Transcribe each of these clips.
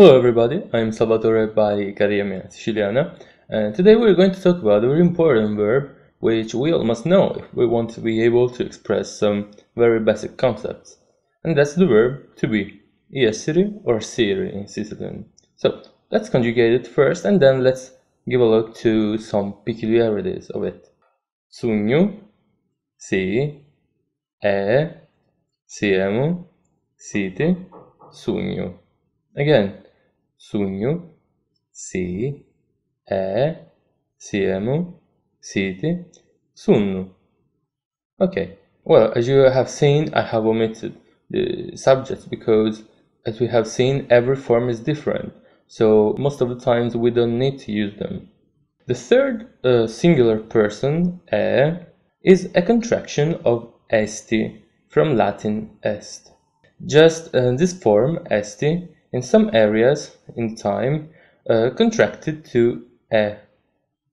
Hello everybody, I'm Salvatore by Cademia Siciliana and uh, today we're going to talk about a very important verb which we all must know if we want to be able to express some very basic concepts and that's the verb to be, essere or èssiri in Sicilian. So let's conjugate it first and then let's give a look to some peculiarities of it. Sugnu, si, è, siamo, siete, sugnu. Again, sugnu, si, è, siamo, siete, sunnu. Okay, well, as you have seen, I have omitted the subjects because, as we have seen, every form is different. So most of the times we don't need to use them. The third uh, singular person, è, is a contraction of esti from Latin est. Just uh, this form, esti, in some areas in time uh, contracted to e.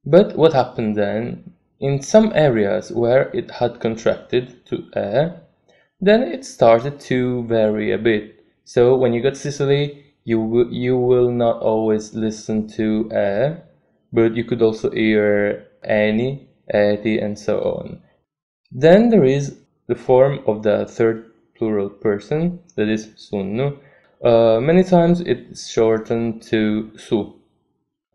But what happened then? In some areas where it had contracted to e, then it started to vary a bit. So when you got Sicily, you you will not always listen to e, but you could also hear any, eti, and so on. Then there is the form of the third plural person, that is sunnu, uh, many times it's shortened to su.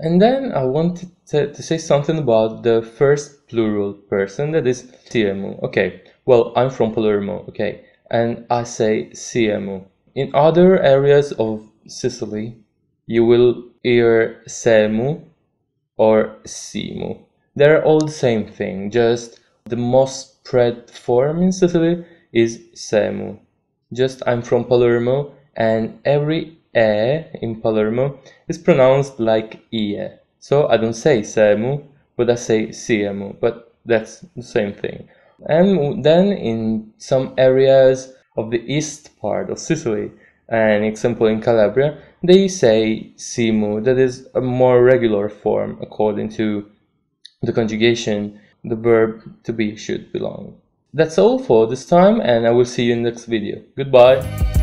And then I wanted to, to, say something about the first plural person, that is siemu. Okay, well, I'm from Palermo, okay, and I say siemu. In other areas of Sicily, you will hear semu or simu. They're all the same thing, just the most spread form in Sicily is semu. Just I'm from Palermo and every e in Palermo is pronounced like ie. So I don't say semu, but I say siemu, but that's the same thing. And then in some areas of the east part of Sicily, an example in Calabria, they say simu, that is a more regular form according to the conjugation the verb to be should belong. That's all for this time and I will see you in the next video. Goodbye!